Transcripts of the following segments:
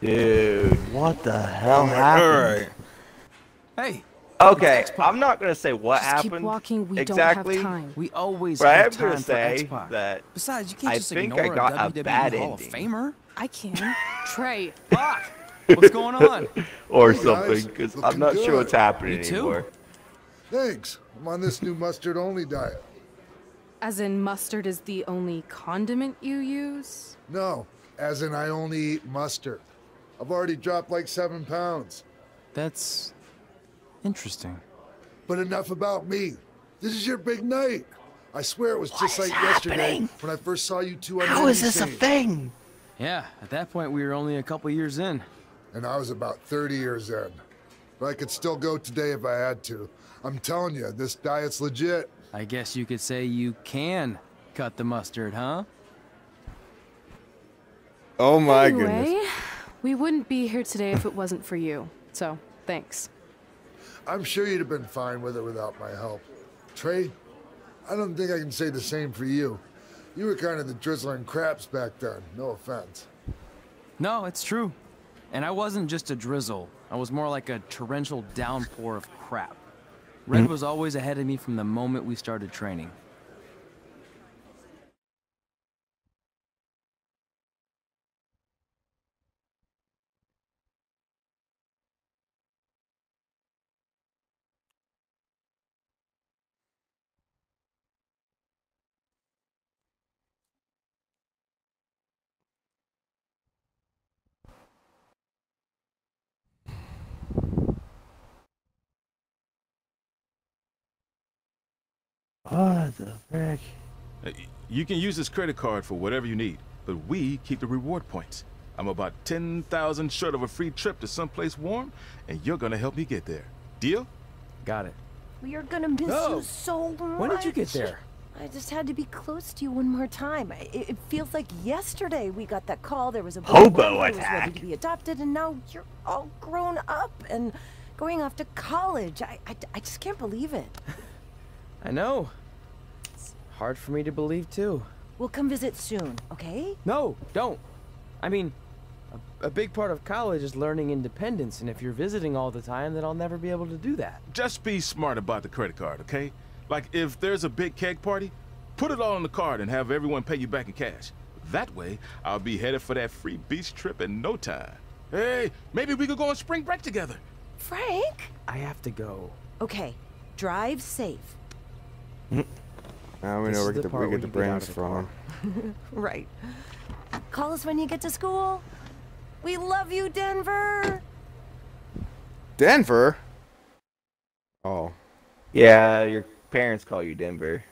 Dude, what the hell All happened? right. Hey, Okay, I'm not gonna say what Just keep happened walking. We exactly, don't have time. we always but I am have time gonna for say X-Pac. that Besides, you can't I just think ignore I got a a WWE bad Hall ending. of Famer. I can. Trey. Fuck. What's going on? or Hey, something, because I'm looking not sure what's happening Me too. anymore. Thanks. I'm on this new mustard only diet. As in, mustard is the only condiment you use? No, as in I only eat mustard. I've already dropped like seven pounds. That's interesting. But enough about me. This is your big night. I swear it was just like yesterday when I first saw you two on How the is this a thing? Yeah, at that point we were only a couple years in. And I was about 30 years in. But I could still go today if I had to. I'm telling you, this diet's legit. I guess you could say you can cut the mustard, huh? Oh my anyway, goodness. We wouldn't be here today if it wasn't for you. So, thanks. I'm sure you'd have been fine with it without my help. Trey, I don't think I can say the same for you. You were kind of the drizzling craps back then, no offense. No, it's true. And I wasn't just a drizzle. I was more like a torrential downpour of crap. Red mm. was always ahead of me from the moment we started training. What the frick? Uh, You can use this credit card for whatever you need, but we keep the reward points. I'm about 10,000 short of a free trip to someplace warm, and you're gonna help me get there. Deal? Got it. We are gonna miss Oh. you so much. When did you get there? I just had to be close to you one more time. It, it feels like yesterday we got that call. There was a boy Hobo who was ready to be adopted, and now you're all grown up and going off to college. I, I, I just can't believe it. I know. It's hard for me to believe, too. We'll come visit soon, okay? No, don't. I mean, a, a big part of college is learning independence, and if you're visiting all the time, then I'll never be able to do that. Just be smart about the credit card, okay? Like, if there's a big keg party, put it all on the card and have everyone pay you back in cash. That way, I'll be headed for that free beach trip in no time. Hey, maybe we could go on spring break together. Frank? I have to go. Okay, drive safe. Mm. Now we This know where the we get the, part we where get the you get brains of the car. from. Right. Call us when you get to school. We love you, Denver. Denver? Oh. Yeah, your parents call you Denver.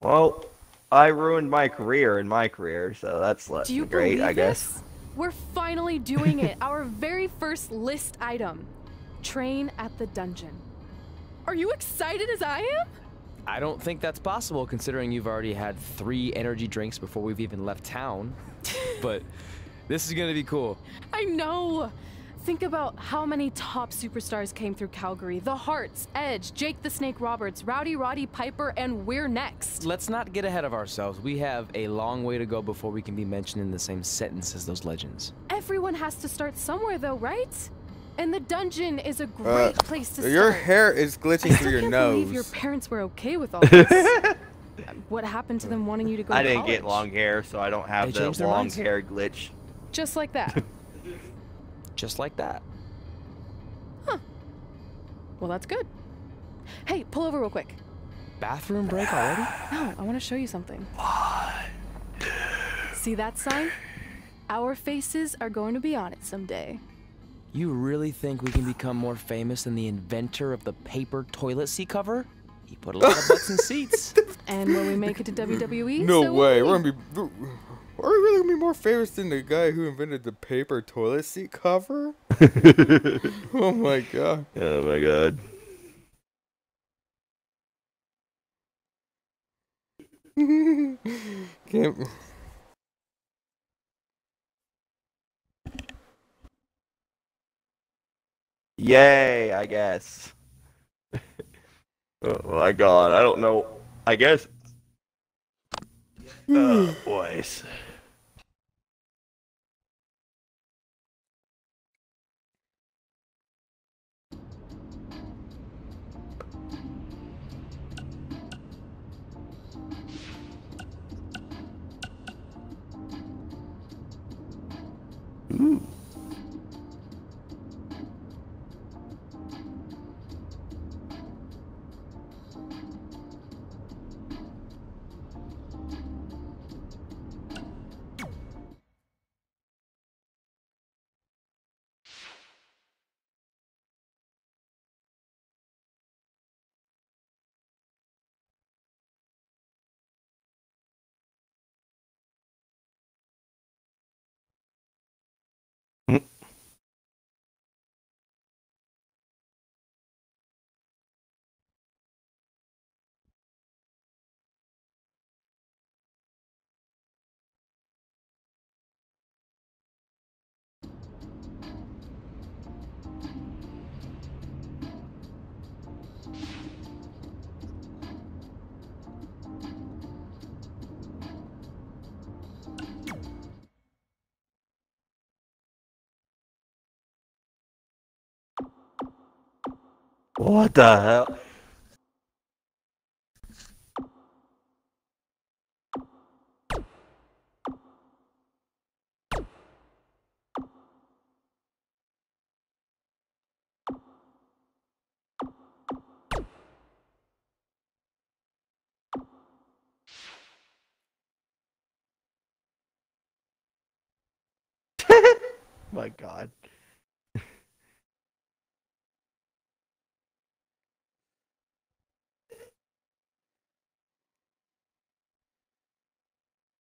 Well, I ruined my career in my career, so that's less Do you great, believe I guess. this? We're finally doing it. Our very first list item. Train at the dungeon. Are you excited as I am? I don't think that's possible, considering you've already had three energy drinks before we've even left town. but this is gonna be cool. I know. Think about how many top superstars came through Calgary. The Hearts, Edge, Jake the Snake Roberts, Rowdy Roddy Piper, and we're next. Let's not get ahead of ourselves. We have a long way to go before we can be mentioned in the same sentence as those legends. Everyone has to start somewhere though, right? And the dungeon is a great Uh, place to Your start. Your hair is glitching I through still your can't nose. believe your parents were okay with all this. what happened to them wanting you to go I to didn't get long hair, so I don't have They the long hair glitch. Just like that. Just like that. Huh. Well, that's good. Hey, pull over real quick. Bathroom break already? No, I want to show you something. See that sign? Our faces are going to be on it someday. You really think we can become more famous than the inventor of the paper toilet seat cover? He put a lot of butts in seats. and when we make it to WWE? No so way. We're gonna be. Are we really gonna be more famous than the guy who invented the paper toilet seat cover? oh my god. Oh my god. Can't. Yay, I guess oh my god, I don't know. I guess. Hmm. Oh, boys. Ooh. What the hell? My god.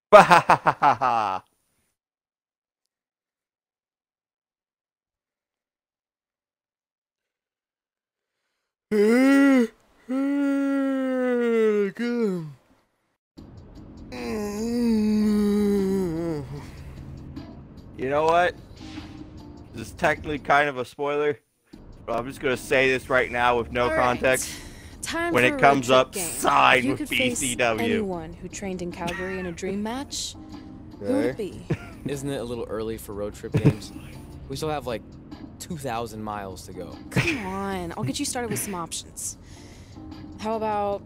You know what? This is technically kind of a spoiler, but I'm just gonna say this right now with no right. context. Time When for it comes up, game. side you with could face BCW. Anyone who trained in Calgary in a dream match, who would it be? Isn't it a little early for road trip games? we still have like 2,000 miles to go. Come on, I'll get you started with some options. How about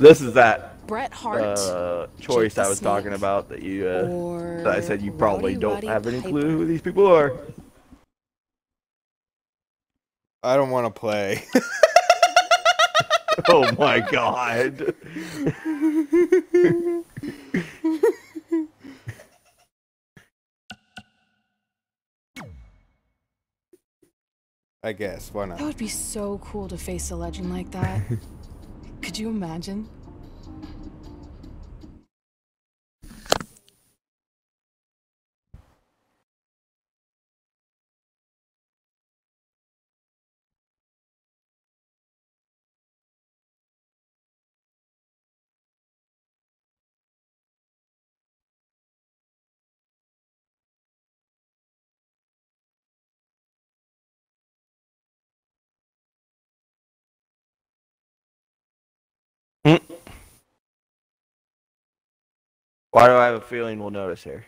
This is that Bret Hart uh, choice the I was talking about that you uh, or that I said you probably Rowdy don't Roddy have any Piper? clue who these people are. I don't want to play. oh my god. I guess. Why not? That would be so cool to face a legend like that. Could you imagine? Why do I have a feeling we'll notice here?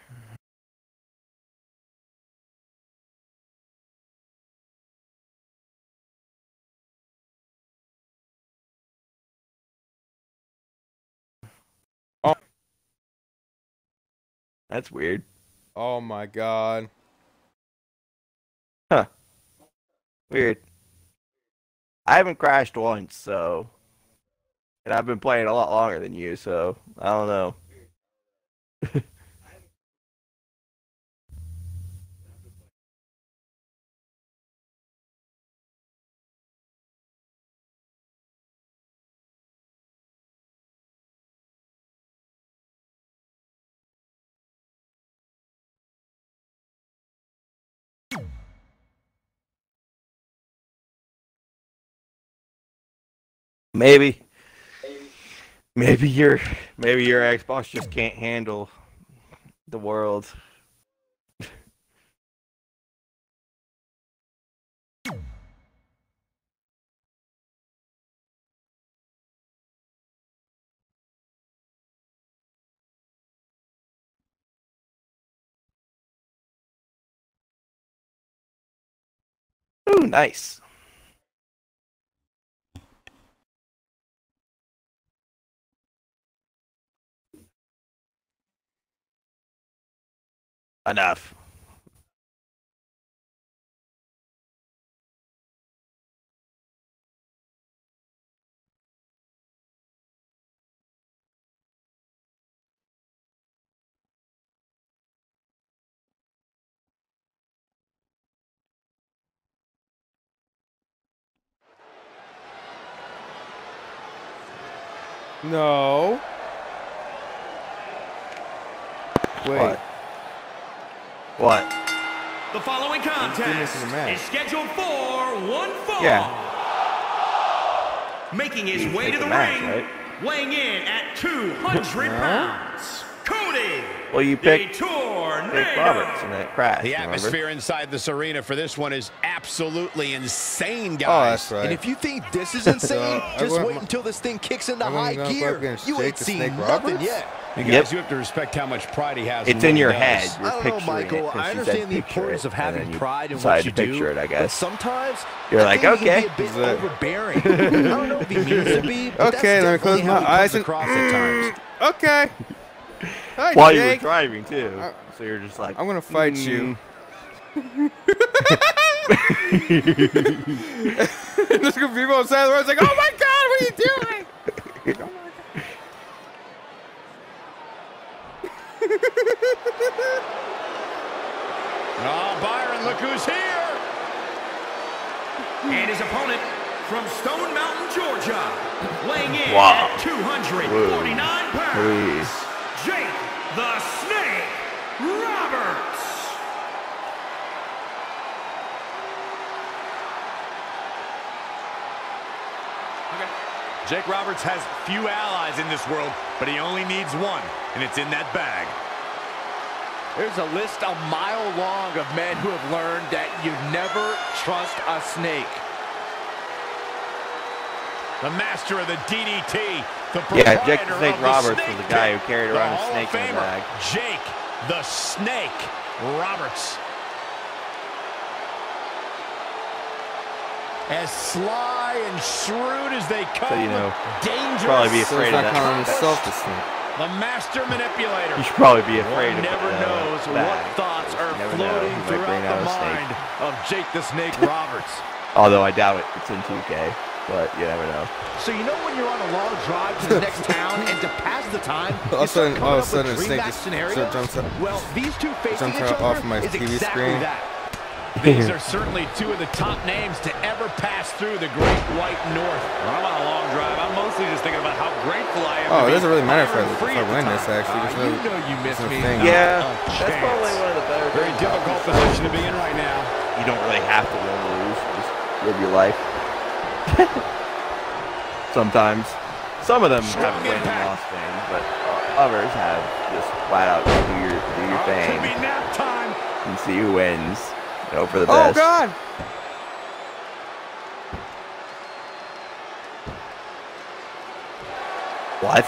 Oh. That's weird. Oh my god. Huh. Weird. I haven't crashed once, so. And I've been playing a lot longer than you, so I don't know. Maybe. Maybe your maybe your Xbox just can't handle the world. Ooh, nice. Enough. No. Wait. What? What? The following contest of the is scheduled for one fall. Yeah. Making his way to the the match, ring, right? weighing in at 200 pounds, Cody. Well, you the picked Tornado. Jake Roberts in that crash. The remember? atmosphere inside this arena for this one is absolutely insane, Oh, guys. that's right. And if you think this is insane, I just wait until this thing kicks into high gear. You ain't seen nothing Roberts? yet. You guys, Yep. you have to respect how much pride he has. It's what in your head. You're I don't know, Michael. I understand the importance it, of having pride in what you to do. it, I But guess. sometimes You're I like, think okay. be a bit overbearing. I don't know if he means to be. But Okay, that's let me close my eyes and- across at times. Okay. Hi, While you were driving too, Uh, so you're just like, I'm gonna fight you. mm, There's gonna be people on the side of the road like, oh my god, what are you doing? Oh, Byron, look who's here. And his opponent from Stone Mountain, Georgia, weighing in Wow. at 249 pounds, Please. Jake the Snake Roberts. Jake Roberts has few allies in this world, but he only needs one, and it's in that bag. There's a list a mile long of men who have learned that you never trust a snake. The master of the DDT, the Yeah, proprietor Jake the Snake of Roberts snake was the guy who carried the around a snake in a Famer, bag. Jake the Snake Roberts. As sly and shrewd as they come, you know, dangerous. probably be afraid he's of that. himself the snake. The master manipulator. You should probably be afraid One of never uh, knows bag, what thoughts are you know. floating He might throughout the a snake. mind of Jake the Snake Roberts. Although I doubt it. It's in 2K, but you never know. So you know when you're on a long drive to the next town and to pass the time, All you of a sudden- all of a coming up with sudden a dream snake match just scenarios? jumps up- Well, these two facing jumps each other off my is TV exactly screen. that. These are certainly two of the top names to ever pass through the Great White North. When I'm on a long drive, I'm mostly just thinking about how grateful I am. Oh, to it doesn't really matter if I, free if I win time. this, actually. Uh, no, you know you miss there's no me. thing. Yeah, that's probably one of the better. Very difficult position to be in right now. You don't really have to win or lose. Just live your life. Sometimes. Some of them have win and impact. loss things, but uh, others have just flat out do your do your Oh, be thing nap time. and see who wins. Go for the best. Oh. God! What?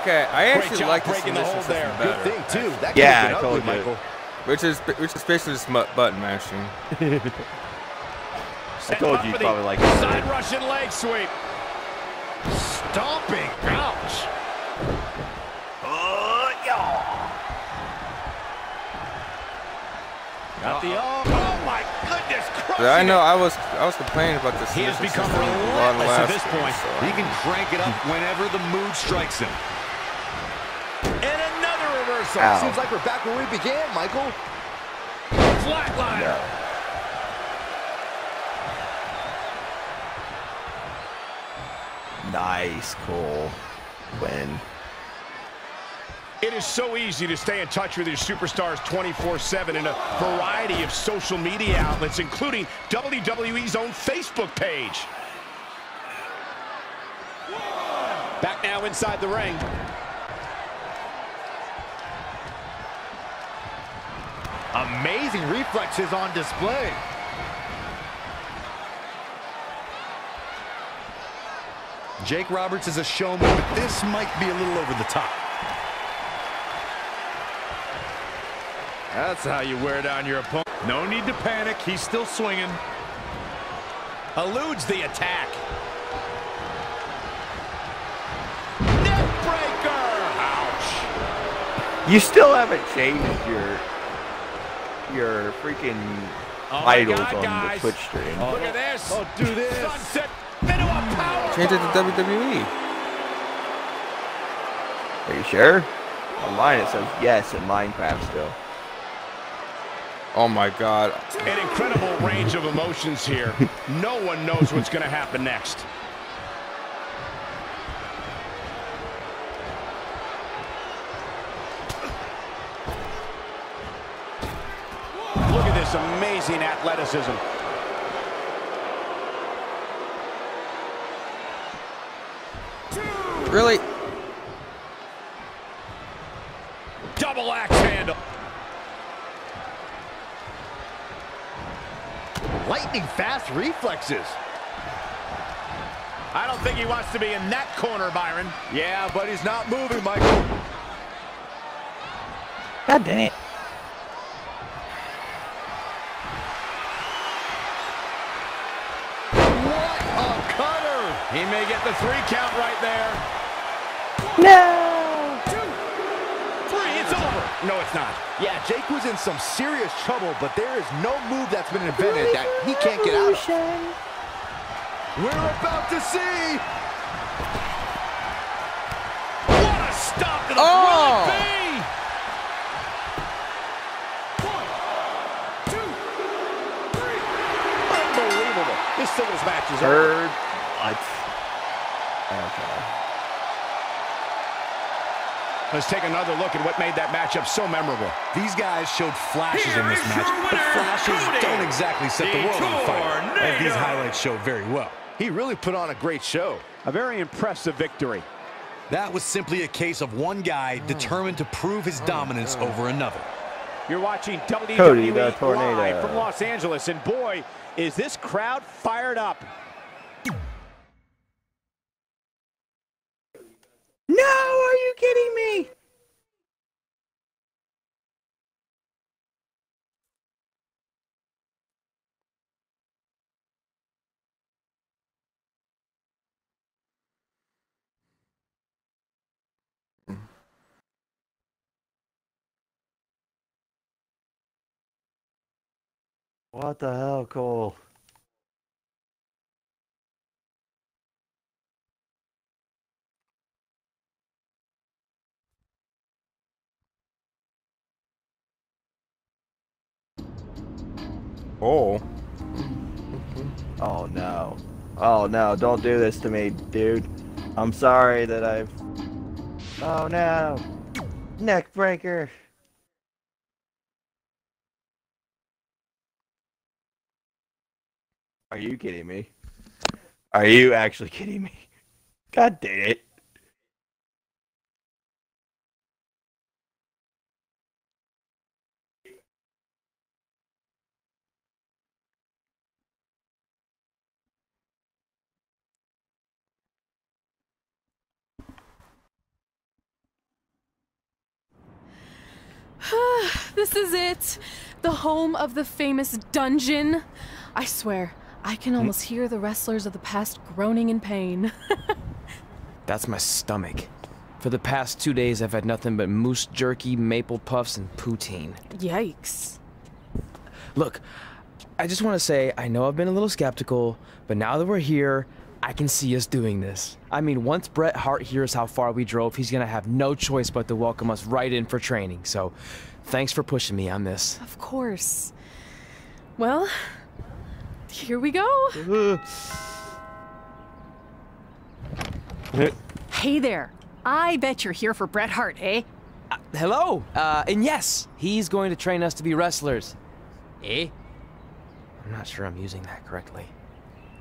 Okay, I actually job like the breaking the submission hold there. system Good better. thing, too. That Yeah, I been ugly, told you. Michael. Which is which is basically just mu- button mashing. I told you you'd probably like it. Side. Russian leg sweep. Stomping. Ouch. Oh, Got the oh, oh my goodness, crushing But I know. I was I was complaining about this. He has become system a lot relentless at last this game, point. so- He can crank it up hmm. whenever the mood strikes him. And another reversal. Ow. Seems like we're back where we began, Michael. Flatliner. Nice, cool win. It is so easy to stay in touch with your superstars 24-7 in a variety of social media outlets, including WWE's own Facebook page. Back now inside the ring. Amazing reflexes on display. Jake Roberts is a showman, but this might be a little over the top. That's how you wear down your opponent. No need to panic. He's still swinging. Eludes the attack. Neckbreaker! Ouch. You still haven't changed your your freaking Oh titles God, on guys. the Twitch stream. Look at this. Oh, do this. Sunset into a power. Change it to WWE. Are you sure? On mine it says yes in Minecraft still. Oh my god. An incredible range of emotions here. No one knows what's going to happen next. Look at this amazing athleticism. Really? Double axe handle. Lightning fast reflexes. I don't think he wants to be in that corner, Byron. Yeah, but he's not moving, Michael. God dang it. What a cutter! He may get the three count right there. No! Two, Three, it's over. No, it's not. Yeah, Jake was in some serious trouble, but there is no move that's been invented that he can't get out of. We're about to see. What a stop to the Oh! front B. Unbelievable. This singles match is over. Third. What? Okay. Let's take another look at what made that matchup so memorable. These guys showed flashes Here in this match, your but flashes Cody don't exactly set the the world on fire, as these highlights show very well. He really put on a great show. A very impressive victory. That was simply a case of one guy determined to prove his dominance over another. You're watching WWE Cody the Tornado. live from Los Angeles, and boy, is this crowd fired up. No, are you kidding me? What the hell, Cole? Oh. Oh no. Oh no, don't do this to me, dude. I'm sorry that I've. Oh no. Neck breaker. Are you kidding me? Are you actually kidding me? God dang it. this is it. The home of the famous dungeon. I swear, I can hmm? almost hear the wrestlers of the past groaning in pain. That's my stomach. For the past two days, I've had nothing but moose jerky, maple puffs, and poutine. Yikes. Look, I just want to say I know I've been a little skeptical, but now that we're here, I can see us doing this. I mean, once Bret Hart hears how far we drove, he's gonna have no choice but to welcome us right in for training. So, thanks for pushing me on this. Of course. Well, here we go. Hey there. I bet you're here for Bret Hart, eh? Hello, uh, and yes, he's going to train us to be wrestlers. Eh? I'm not sure I'm using that correctly.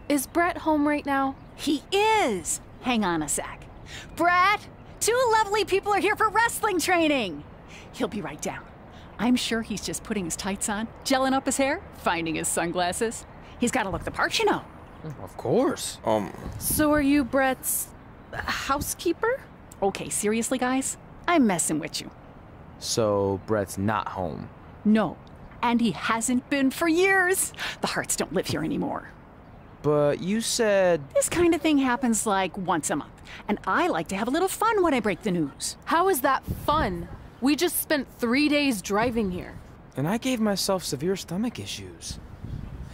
Is Bret home right now? He is. Hang on a sec. Bret, two lovely people are here for wrestling training. He'll be right down. I'm sure he's just putting his tights on, gelling up his hair, finding his sunglasses. He's got to look the part, you know. Of course. Um. So are you Bret's housekeeper? Okay, seriously, guys? I'm messing with you. So Bret's not home. No, and he hasn't been for years. The Hearts don't live here anymore. But you said. This kind of thing happens like once a month, and I like to have a little fun when I break the news. How is that fun? We just spent three days driving here. And I gave myself severe stomach issues.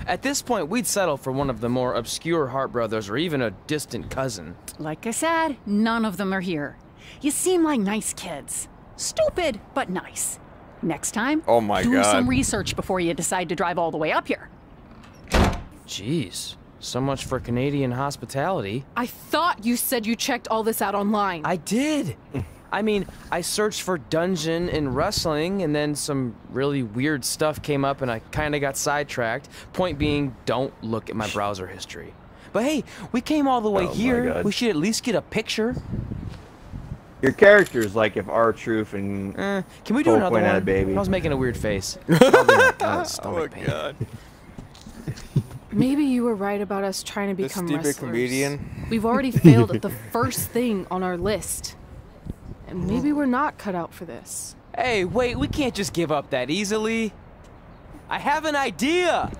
At this point, we'd settle for one of the more obscure Hart brothers or even a distant cousin. Like I said, none of them are here. You seem like nice kids. Stupid, but nice. Next time, Oh my do God. some research before you decide to drive all the way up here. Jeez. So much for Canadian hospitality. I thought you said you checked all this out online. I did. I mean, I searched for dungeon in wrestling, and then some really weird stuff came up, and I kind of got sidetracked. Point being, don't look at my browser history. But hey, we came all the way Oh here. We should at least get a picture. Your character's like if R Truth and Eh, can we do Cole another Quinn one? a baby. I was making a weird face. Probably not. Uh, Oh stomach my pain. god. Maybe you were right about us trying to This become stupid wrestlers. comedian. We've already failed at the first thing on our list. And maybe we're not cut out for this. Hey, wait, we can't just give up that easily. I have an idea.